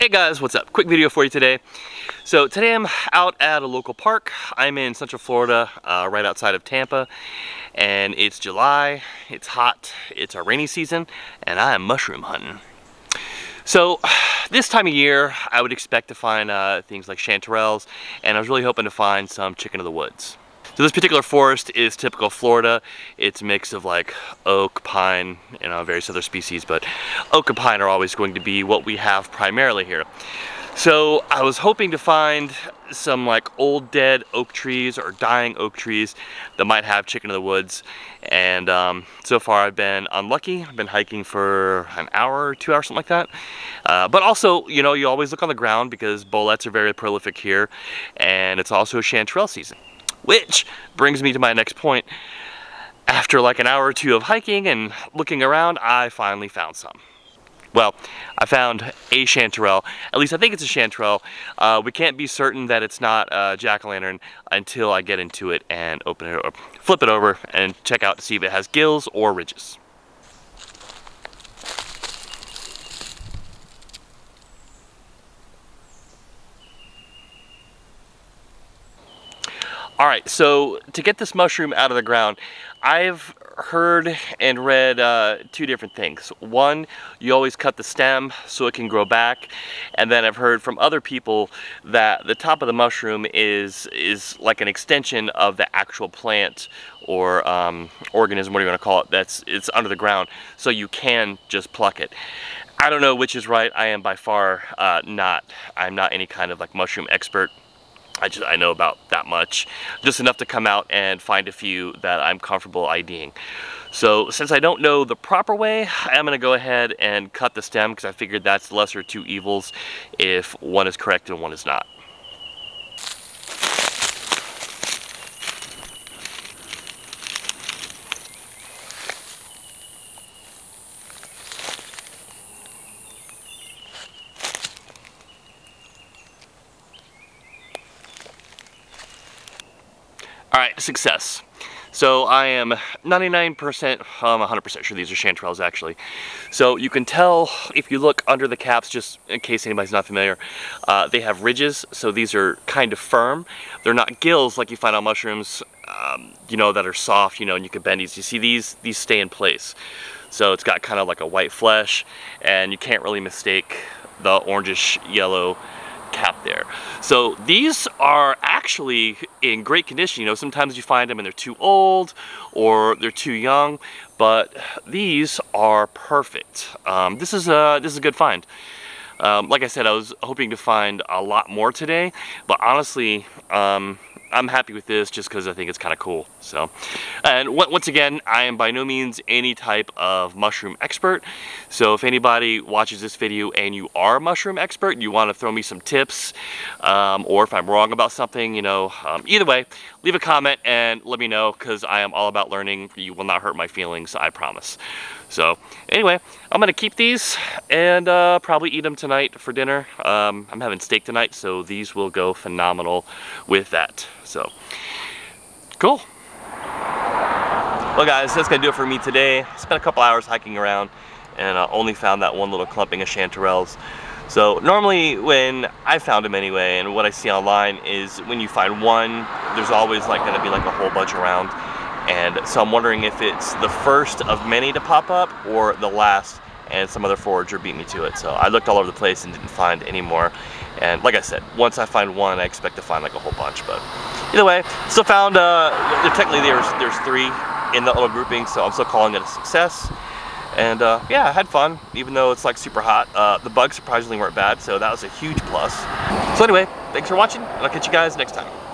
Hey guys, what's up? Quick video for you today. So today I'm out at a local park. I'm in Central Florida, uh, right outside of Tampa, and it's July, it's hot, it's our rainy season, and I am mushroom hunting. So this time of year, I would expect to find uh, things like chanterelles, and I was really hoping to find some chicken of the woods. So this particular forest is typical Florida. It's a mix of like oak, pine, you know, various other species, but oak and pine are always going to be what we have primarily here. So I was hoping to find some like old dead oak trees or dying oak trees that might have chicken of the woods. And um, so far I've been unlucky. I've been hiking for an hour, two hours, something like that. Uh, but also, you know, you always look on the ground because boletes are very prolific here. And it's also chanterelle season. Which brings me to my next point. After like an hour or two of hiking and looking around, I finally found some. Well, I found a chanterelle. At least I think it's a chanterelle. Uh, we can't be certain that it's not a jack-o'-lantern until I get into it and open it or flip it over and check out to see if it has gills or ridges. All right, so to get this mushroom out of the ground, I've heard and read uh, two different things. One, you always cut the stem so it can grow back. And then I've heard from other people that the top of the mushroom is, is like an extension of the actual plant or um, organism, what do you want to call it, that's it's under the ground. So you can just pluck it. I don't know which is right. I am by far uh, not, I'm not any kind of like mushroom expert. I just I know about that much, just enough to come out and find a few that I'm comfortable IDing. So since I don't know the proper way, I'm gonna go ahead and cut the stem because I figured that's lesser two evils if one is correct and one is not. All right, success. So I am 99%, I'm 100% sure these are chanterelles actually. So you can tell if you look under the caps, just in case anybody's not familiar, uh, they have ridges, so these are kind of firm. They're not gills like you find on mushrooms, um, you know, that are soft, you know, and you can bend these. You see these, these stay in place. So it's got kind of like a white flesh, and you can't really mistake the orangish yellow cap there. So these are actually in great condition. You know, sometimes you find them and they're too old or they're too young, but these are perfect. Um, this is a this is a good find. Um, like I said, I was hoping to find a lot more today, but honestly, um, I'm happy with this just because I think it's kind of cool. So, and once again, I am by no means any type of mushroom expert. So if anybody watches this video and you are a mushroom expert, you want to throw me some tips, um, or if I'm wrong about something, you know, um, either way, leave a comment and let me know because I am all about learning. You will not hurt my feelings, I promise. So anyway, I'm gonna keep these and uh, probably eat them tonight for dinner. Um, I'm having steak tonight, so these will go phenomenal with that. So, cool. Well guys, that's gonna do it for me today. Spent a couple hours hiking around and uh, only found that one little clumping of chanterelles. So normally when I found them anyway, and what I see online is when you find one, there's always like gonna be like a whole bunch around. And so I'm wondering if it's the first of many to pop up or the last and some other forager beat me to it. So I looked all over the place and didn't find any more. And like I said, once I find one, I expect to find like a whole bunch. But either way, still found, uh, technically there's, there's three in that little grouping, so I'm still calling it a success. And uh, yeah, I had fun, even though it's like super hot. Uh, the bugs surprisingly weren't bad, so that was a huge plus. So anyway, thanks for watching, and I'll catch you guys next time.